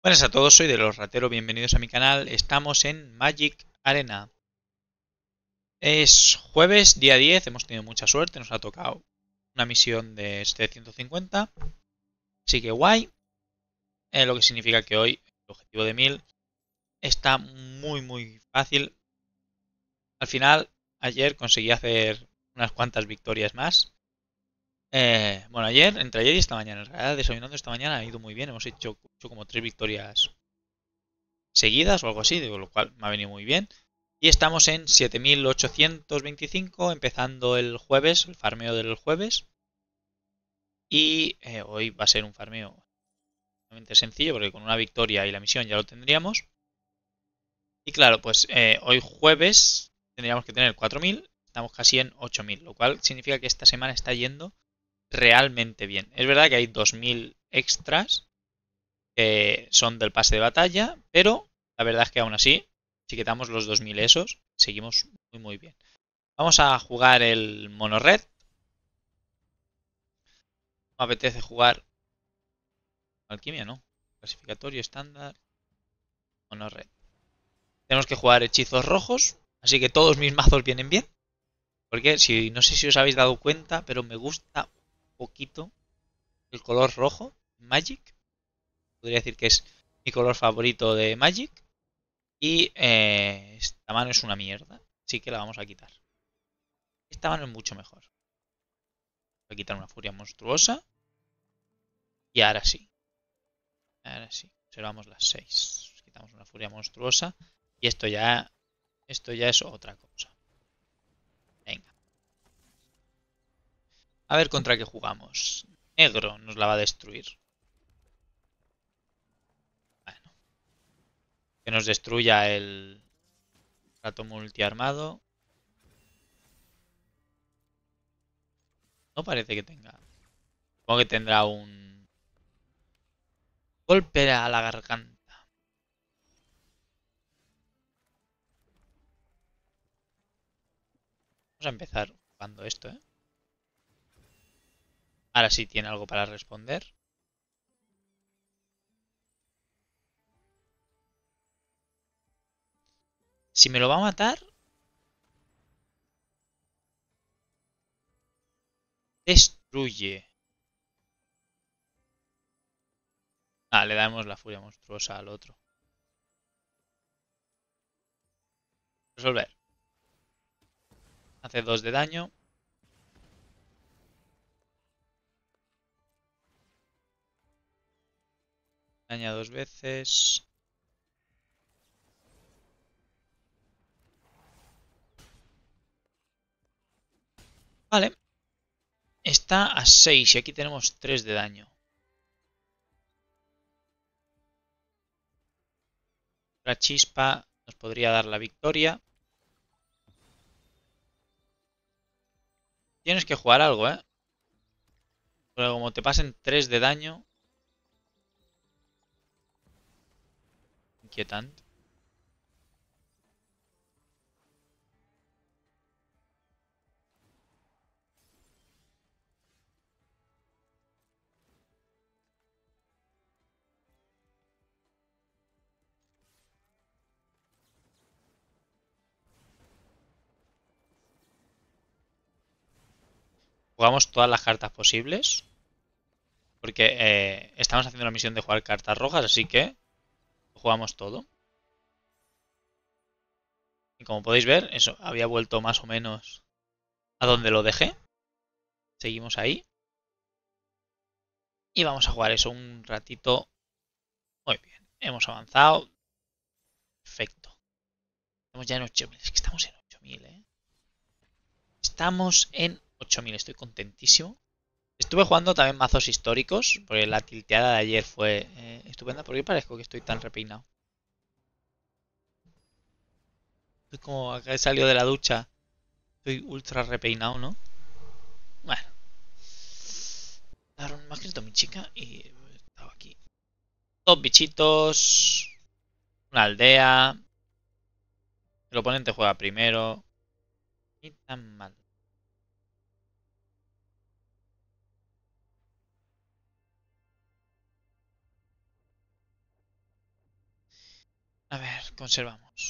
Buenas a todos, soy de los rateros, bienvenidos a mi canal. Estamos en Magic Arena. Es jueves, día 10, hemos tenido mucha suerte, nos ha tocado una misión de 750. Así que guay. Eh, lo que significa que hoy el objetivo de 1000 está muy muy fácil. Al final, ayer conseguí hacer unas cuantas victorias más. Eh, bueno, ayer, entre ayer y esta mañana, en realidad desayunando esta mañana ha ido muy bien. Hemos hecho, como tres victorias seguidas o algo así, de lo cual me ha venido muy bien. Y estamos en 7825, empezando el jueves, el farmeo del jueves. Y eh, hoy va a ser un farmeo sencillo, porque con una victoria y la misión ya lo tendríamos. Y claro, pues eh, hoy jueves tendríamos que tener 4000, estamos casi en 8000, lo cual significa que esta semana está yendo realmente bien. Es verdad que hay 2000 extras que son del pase de batalla, pero la verdad es que aún así, si quitamos los 2000 esos, seguimos muy muy bien. Vamos a jugar el mono red. Apetece jugar alquimia, ¿no? Clasificatorio estándar. Mono red. Tenemos que jugar hechizos rojos, así que todos mis mazos vienen bien. Porque si no sé si os habéis dado cuenta, pero me gusta poquito el color rojo, Magic. Podría decir que es mi color favorito de Magic. Y eh, esta mano es una mierda, así que la vamos a quitar. Esta mano es mucho mejor. Voy a quitar una furia monstruosa. Y ahora sí. Ahora sí. Observamos las 6. Quitamos una furia monstruosa. Y esto ya. Esto ya es otra cosa. A ver contra qué jugamos. Negro nos la va a destruir. Bueno. Que nos destruya el rato multiarmado. No parece que tenga. Supongo que tendrá un golpe a la garganta. Vamos a empezar jugando esto, ¿eh? Ahora sí tiene algo para responder. Si me lo va a matar... Destruye. Ah, le damos la furia monstruosa al otro. Resolver. Hace dos de daño. Daña dos veces. Vale. Está a 6 y aquí tenemos 3 de daño. La chispa nos podría dar la victoria. Tienes que jugar algo, ¿eh? Pero como te pasen 3 de daño... inquietante. Jugamos todas las cartas posibles. Porque eh, estamos haciendo la misión de jugar cartas rojas, así que jugamos todo. Y como podéis ver, eso había vuelto más o menos a donde lo dejé. Seguimos ahí. Y vamos a jugar eso un ratito. Muy bien, hemos avanzado. Perfecto. Estamos ya en 8000. Es que estamos en 8000, ¿eh? Estamos en 8000. Estoy contentísimo. Estuve jugando también mazos históricos, porque la tilteada de ayer fue eh, estupenda. ¿Por qué parezco que estoy tan repeinado? Es como acá he salido de la ducha. Estoy ultra repeinado, ¿no? Bueno. Daron más que mi chica y estaba aquí. Dos bichitos. Una aldea. El oponente juega primero. Ni tan mal. A ver, conservamos.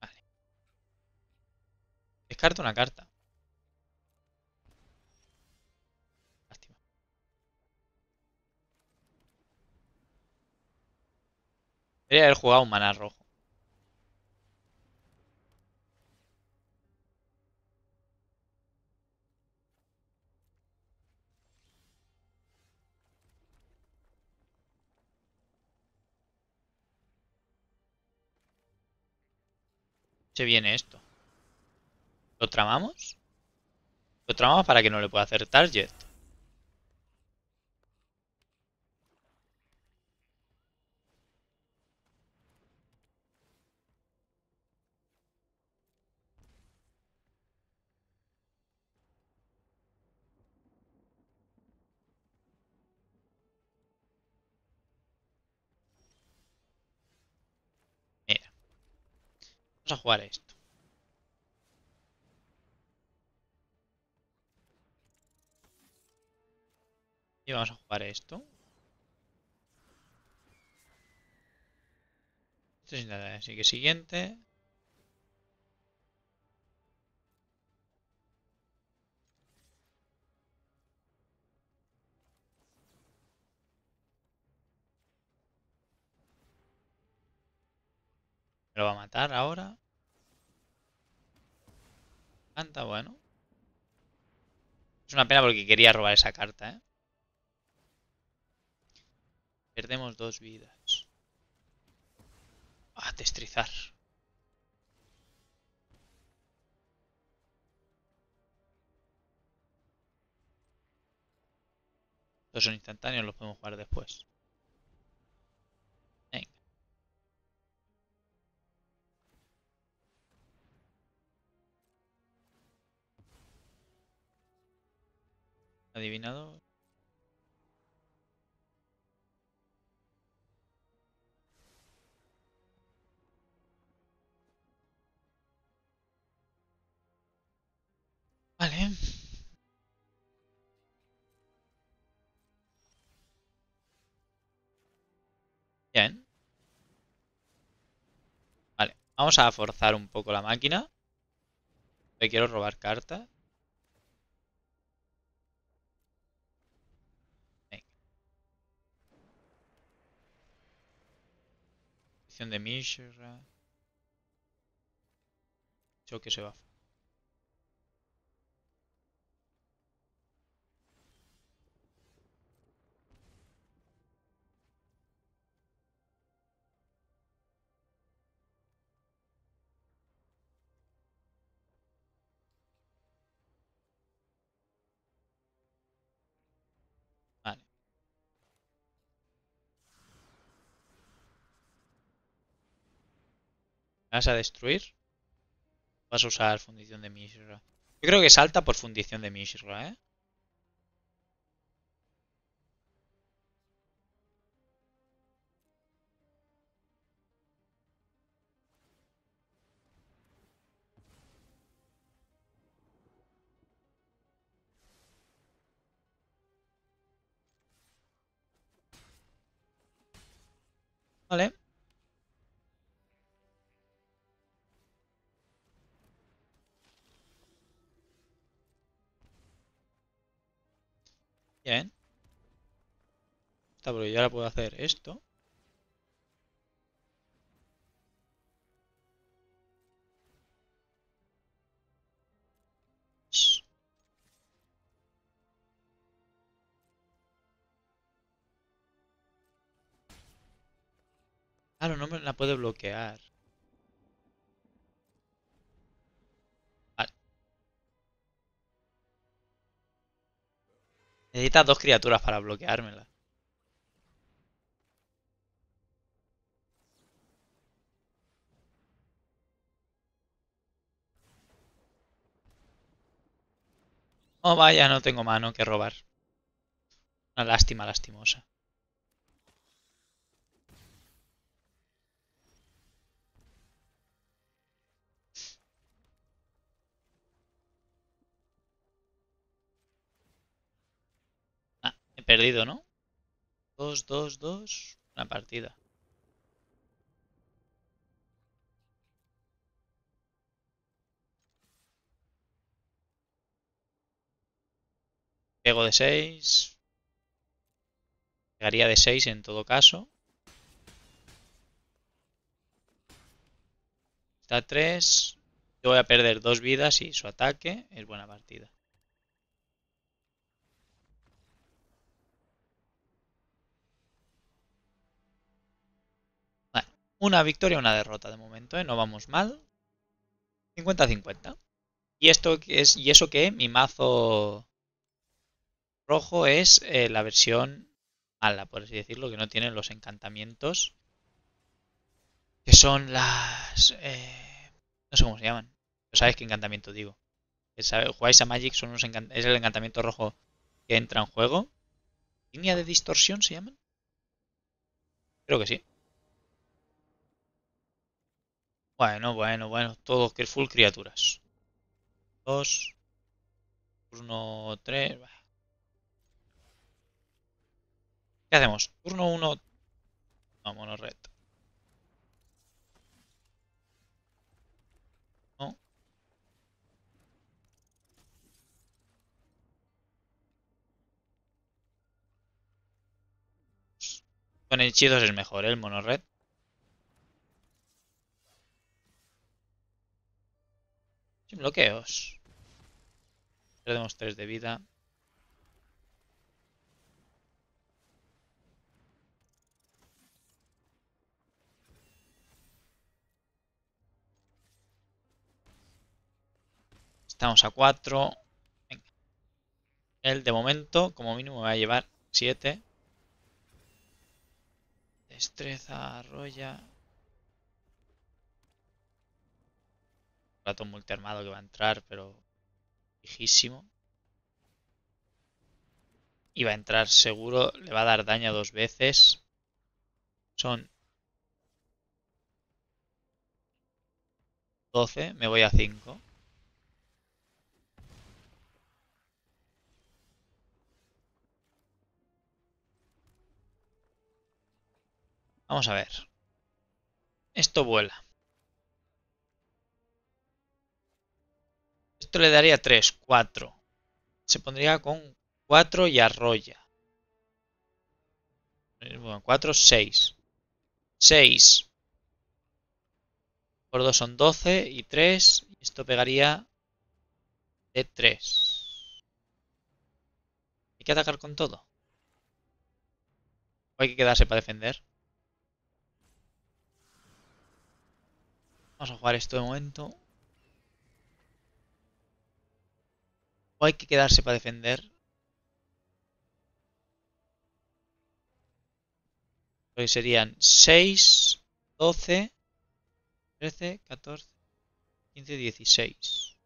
Vale. Descarto una carta. Debería haber jugado un maná rojo. Se viene esto. ¿Lo tramamos? Lo tramamos para que no le pueda hacer target. Mira. Vamos a jugar esto. Y vamos a jugar esto. Esto es nada, así que siguiente. Me lo va a matar ahora. Canta, bueno. Es una pena porque quería robar esa carta, ¿eh? Perdemos dos vidas. A destrizar. Estos son instantáneos, los podemos jugar después. Adivinador. Vale. Bien. Vale, vamos a forzar un poco la máquina. Le quiero robar carta. Acción de Mishra. Choque se va. ¿Vas a destruir? Vas a usar fundición de Mishra. Yo creo que salta por fundición de Mishra, ¿eh? Vale. Bien. Está porque yo ahora puedo hacer esto. Claro, no me la puede bloquear. Necesita dos criaturas para bloqueármela. Oh, vaya, no tengo mano que robar. Una lástima lastimosa. Perdido, ¿no? 2, 2, 2. Una partida. Pego de 6. Pegaría de 6 en todo caso. Está 3. Yo voy a perder dos vidas y su ataque es buena partida. Una victoria, una derrota de momento, ¿eh? No vamos mal. 50-50. Y esto es. Y eso que mi mazo rojo es eh, la versión mala, por así decirlo, que no tiene los encantamientos. Que son las. Eh, no sé cómo se llaman. No sabes qué encantamiento digo. Jugáis a Magic, son unos es el encantamiento rojo que entra en juego. ¿Línea de distorsión se llaman? Creo que sí. Bueno, bueno, bueno. Todo que full criaturas. Dos. Turno tres. ¿Qué hacemos? Turno 1. Vámonos, red. No. Con hechizos es mejor, ¿eh? el mono red. Bloqueos. Perdemos 3 de vida. Estamos a 4. Venga. Él de momento, como mínimo, va a llevar 7. Destreza, arrolla. Plato multiarmado que va a entrar, pero fijísimo. Y va a entrar seguro, le va a dar daño dos veces. Son 12, me voy a 5. Vamos a ver. Esto vuela. Esto le daría 3, 4. Se pondría con 4 y arrolla. Bueno, 4, 6. 6. Por 2 son 12 y 3. Esto pegaría de 3. ¿Hay que atacar con todo? ¿O hay que quedarse para defender? Vamos a jugar esto de momento. O hay que quedarse para defender. Serían 6, 12, 13, 14, 15, 16.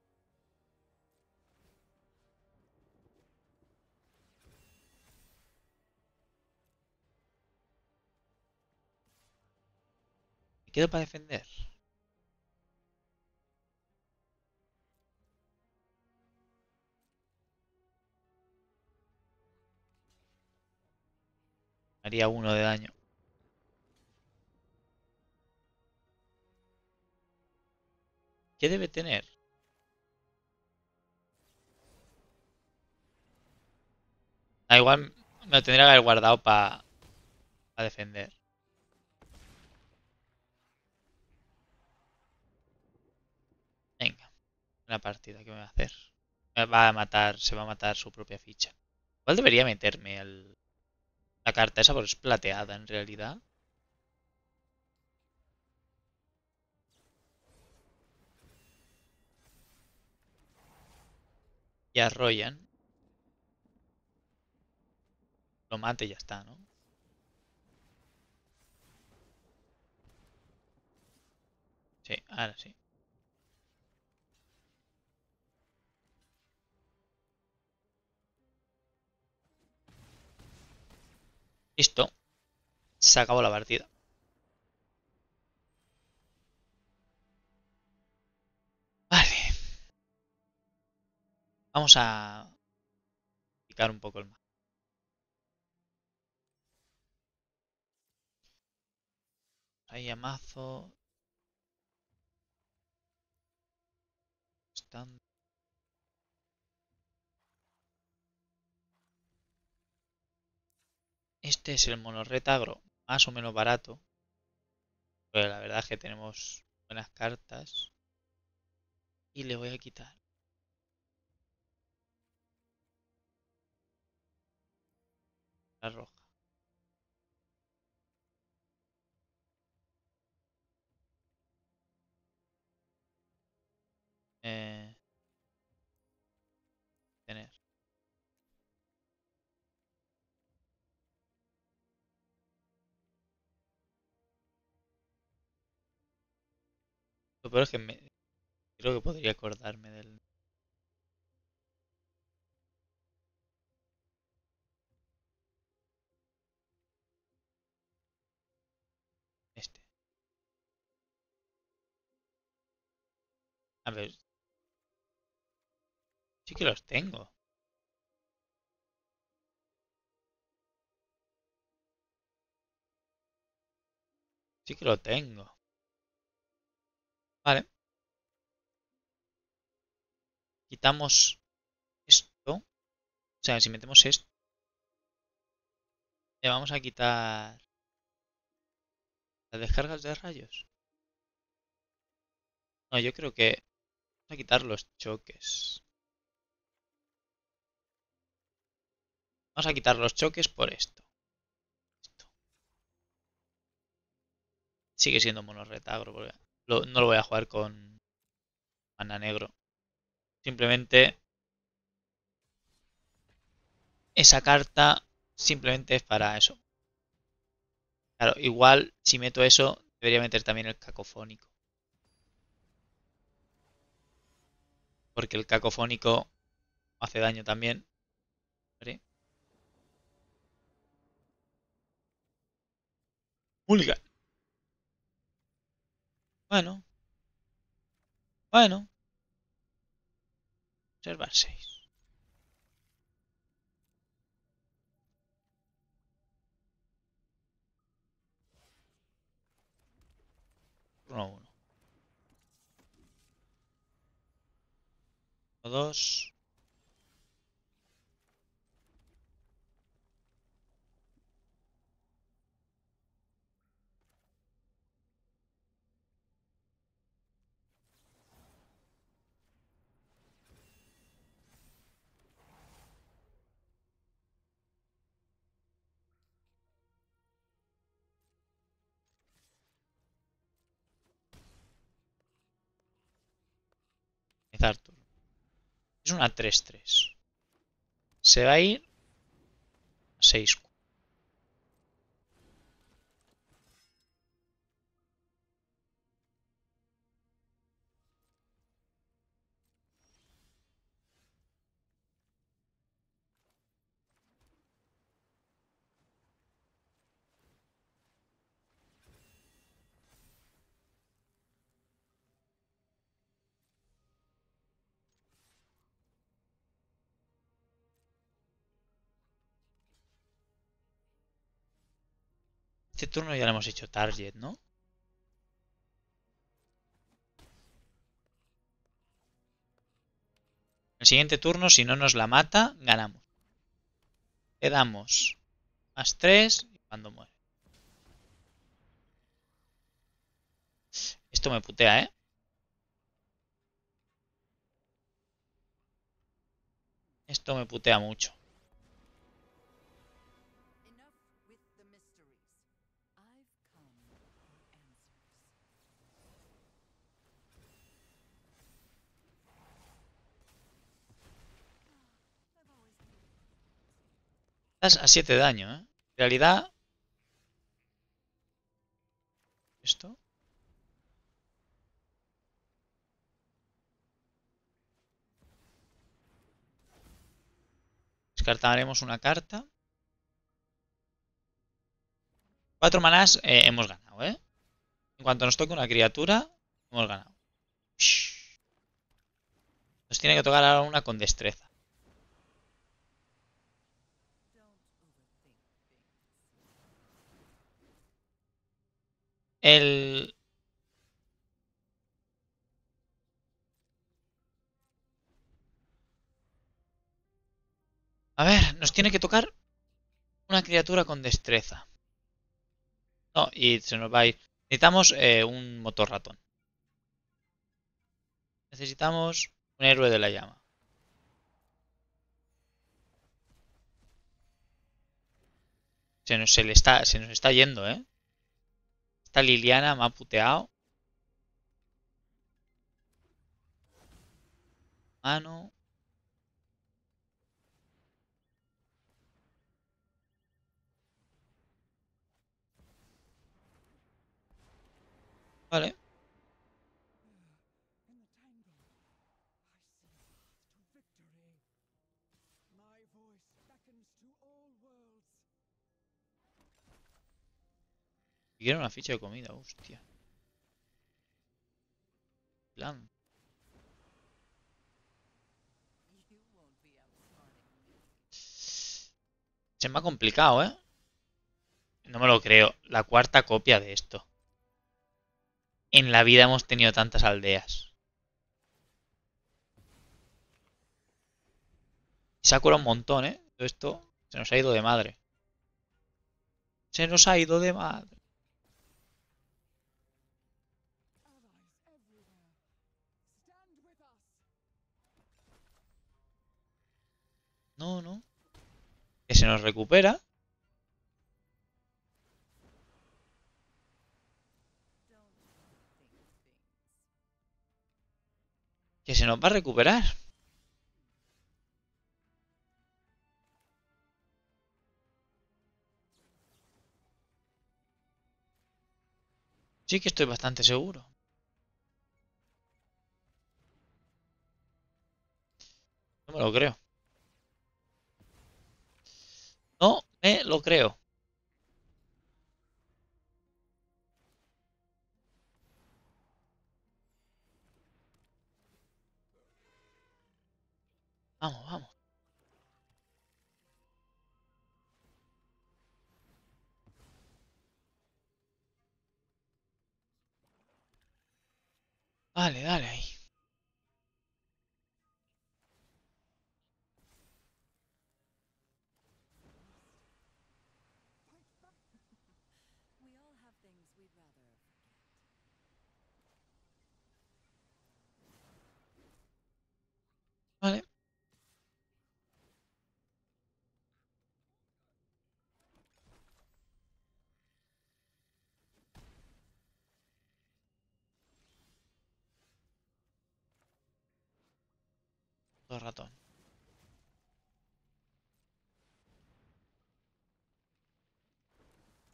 ¿Me quedo para defender? Haría uno de daño. ¿Qué debe tener? Ah, igual me lo tendría que haber guardado para defender. Venga, una partida, ¿qué me va a hacer? Me va a matar, se va a matar su propia ficha. Igual debería meterme al, la carta esa, porque es plateada en realidad. Y arrollan. Lo mate y ya está, ¿no? Sí, ahora sí. Listo. Se acabó la partida. Vale. Vamos a picar un poco el mapa. Ahí a mazo. Este es el monorretagro más o menos barato. Pero la verdad es que tenemos buenas cartas. Y le voy a quitar. La roja. Eh, Lo es que me, creo que podría acordarme del... Este. A ver. Sí que los tengo. Sí que lo tengo. Quitamos esto. O sea, si metemos esto. Le vamos a quitar las descargas de rayos. No, yo creo que vamos a quitar los choques. Vamos a quitar los choques por esto. esto. Sigue siendo monorretagro. Porque no lo voy a jugar con mana negro. Simplemente esa carta simplemente es para eso. Claro, igual si meto eso, debería meter también el cacofónico. Porque el cacofónico hace daño también. Bueno. Bueno. Observar 6. Turno 1. 2. Es una 3-3. Se va a ir 6 Este turno ya le hemos hecho target, ¿no? El siguiente turno, si no nos la mata, ganamos. Le damos más 3 y cuando muere. Esto me putea, ¿eh? Esto me putea mucho. Estás a 7 de daño, ¿eh? En realidad... ¿Esto? Descartaremos una carta. Cuatro manás eh, hemos ganado, ¿eh? En cuanto nos toque una criatura, hemos ganado. Nos tiene que tocar ahora una con destreza. El... A ver, nos tiene que tocar una criatura con destreza. No, y se nos va a ir. Necesitamos eh, un motor ratón. Necesitamos un héroe de la llama. Se nos, se le está, se nos está yendo, ¿eh? Esta Liliana me ha puteado. Mano. Vale. Quiero una ficha de comida, hostia. Plan. Se me ha complicado, ¿eh? No me lo creo. La cuarta copia de esto. En la vida hemos tenido tantas aldeas. Se ha curado un montón, ¿eh? Todo esto se nos ha ido de madre. Se nos ha ido de madre. No, no. Que se nos recupera. Que se nos va a recuperar. Sí que estoy bastante seguro. No me lo creo. No me lo creo. Vamos, vamos. Dale, dale ahí. Todo ratón.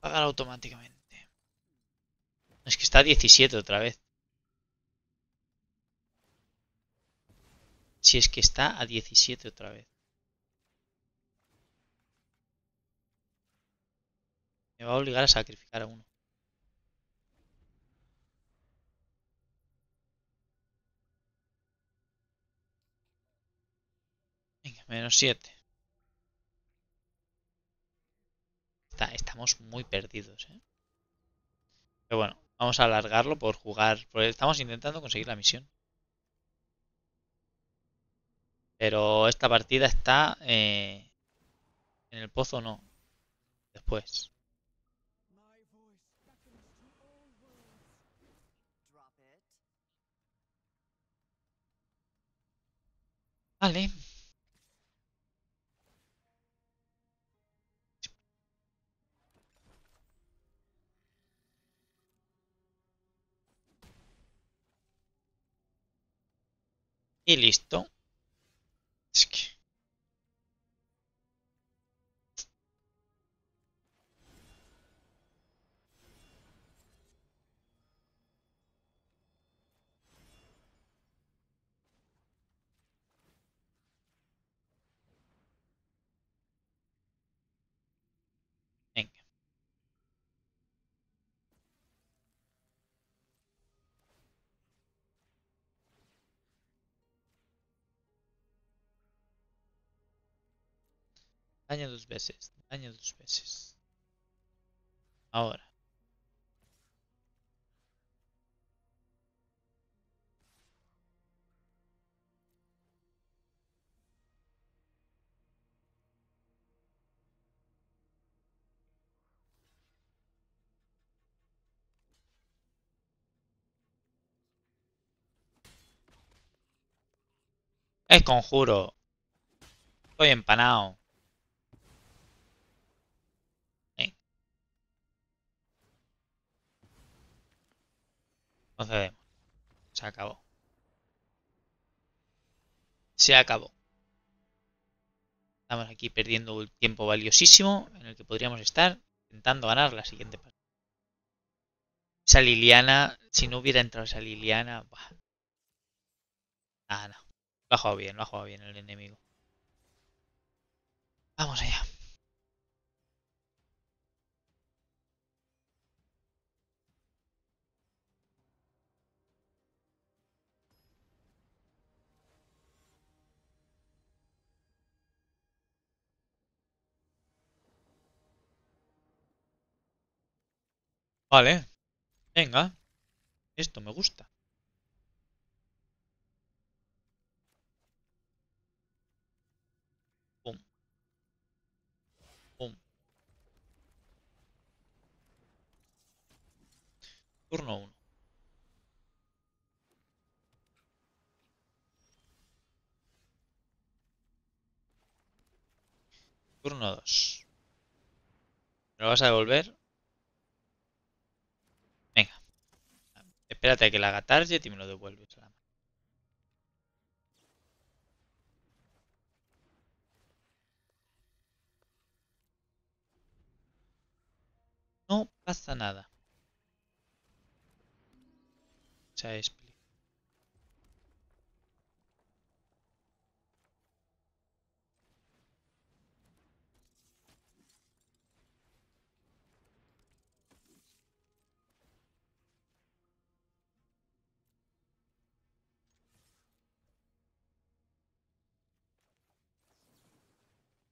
Pagar automáticamente. Es que está a 17 otra vez. Si es que está a 17 otra vez. Me va a obligar a sacrificar a uno. Menos 7. Está, estamos muy perdidos, ¿eh? Pero bueno, vamos a alargarlo por jugar. Porque estamos intentando conseguir la misión. Pero esta partida está eh, en el pozo, no. Después. Vale. Y listo. Daña dos veces. Daña dos veces. Ahora. Es conjuro. Estoy empanado. Se acabó. Se acabó. Estamos aquí perdiendo un tiempo valiosísimo en el que podríamos estar intentando ganar la siguiente partida. Esa Liliana, si no hubiera entrado esa Liliana, buah. Nada, no. Lo ha jugado bien, lo ha jugado bien el enemigo. Vamos allá. Vale. Venga. Esto me gusta. Pum. Pum. Turno 1. Turno 2. ¿Me lo vas a devolver? Venga. Espérate que la haga target y me lo devuelves. a. No pasa nada. Esa es peli-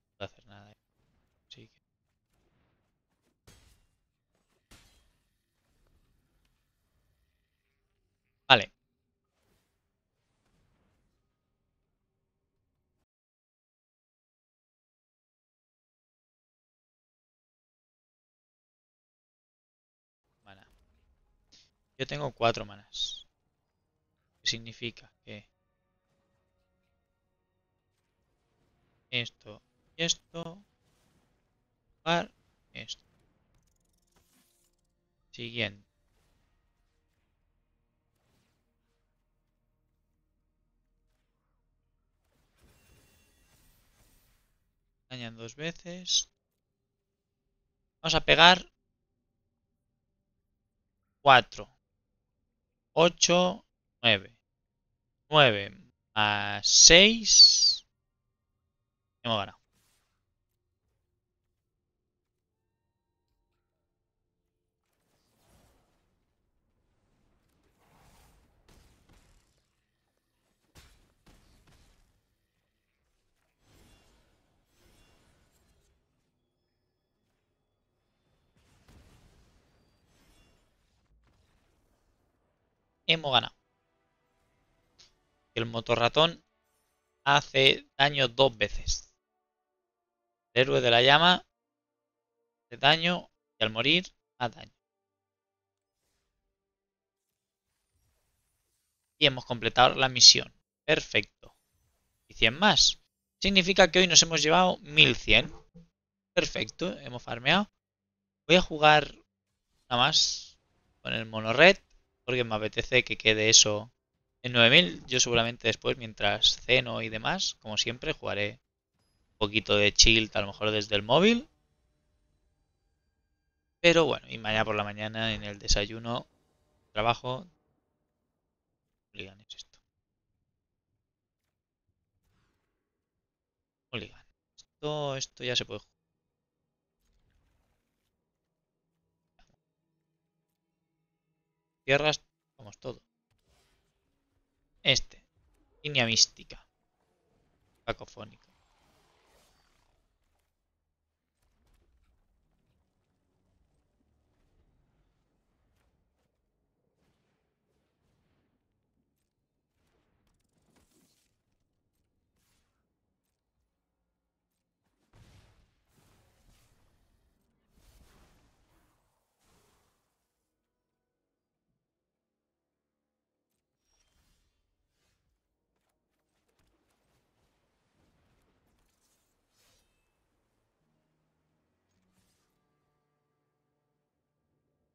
No puedo hacer nada. Así que- Vale. Mana. Yo tengo cuatro manas. ¿Qué significa? Que esto y esto. Jugar esto. Siguiente. Dos veces. Vamos a pegar 4, 8, 9. 9 más 6. Hemos ganado. Hemos ganado. El motorratón hace daño dos veces. El héroe de la llama hace daño y al morir hace daño. Y hemos completado la misión. Perfecto. Y 100 más. Significa que hoy nos hemos llevado 1100. Perfecto, hemos farmeado. Voy a jugar nada más con el mono red. Porque me apetece que quede eso en 9000. Yo seguramente después, mientras ceno y demás, como siempre, jugaré un poquito de chill, a lo mejor desde el móvil. Pero bueno, y mañana por la mañana en el desayuno, trabajo. Hooligan es esto. Hooligan. Esto, esto ya se puede jugar. Tierras, vamos todo. Este. Línea mística. Cacofónico.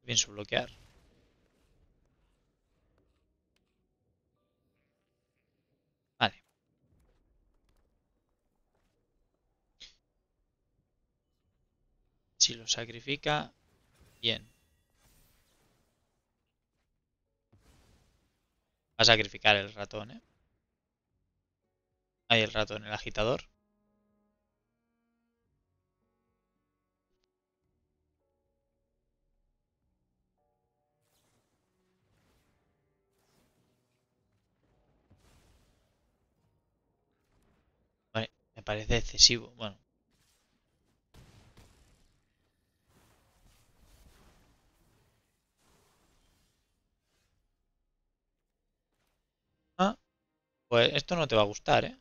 Pienso bloquear. Vale. Si lo sacrifica, bien. Va a sacrificar el ratón, ¿eh? Ahí el ratón, el agitador. Parece excesivo. Bueno. Ah, pues esto no te va a gustar, ¿eh?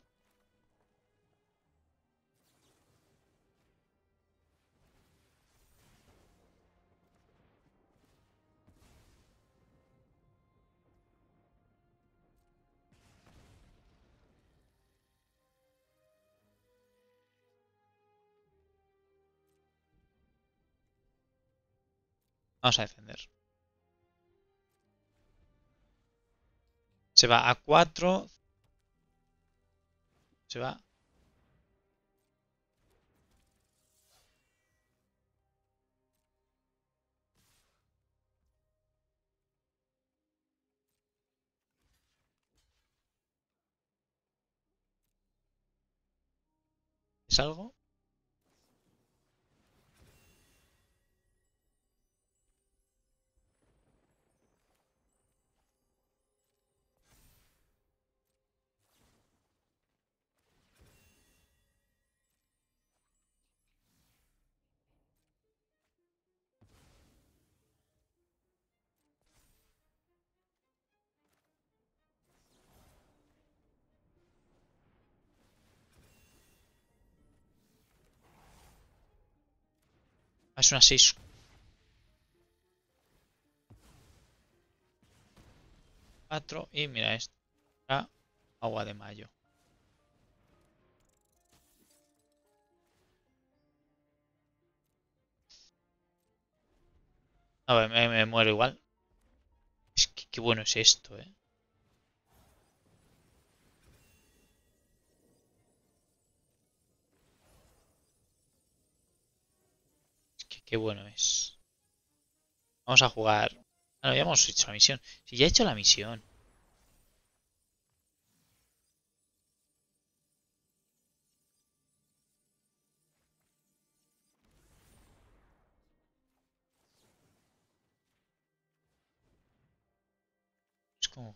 Vamos a defender. Se va a 4. Se va. ¿Es algo? Es una 6. Cuatro. Y mira esto. Agua de mayo. A ver, me, me muero igual. Es que qué bueno es esto, eh. Qué bueno es. Vamos a jugar. Ah, no, ya hemos hecho la misión. Si ya he hecho la misión. Es como...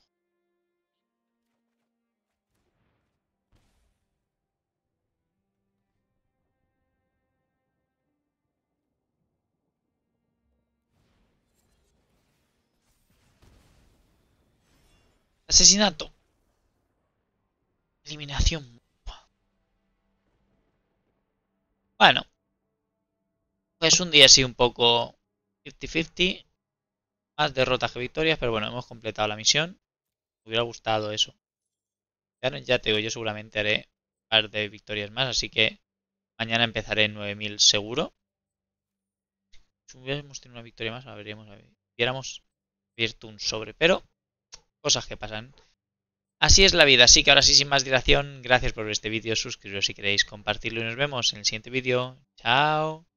Asesinato. Eliminación. Bueno. Pues un día así un poco 50-50. Más derrotas que victorias, pero bueno, hemos completado la misión. Me hubiera gustado eso. Ya, te digo, yo seguramente haré un par de victorias más, así que mañana empezaré en 9000 seguro. Si hubiéramos tenido una victoria más, la veríamos. Hubiéramos abierto un sobre, pero cosas que pasan. Así es la vida, así que ahora sí, sin más dilación, gracias por ver este vídeo, suscribiros si queréis compartirlo y nos vemos en el siguiente vídeo. Chao.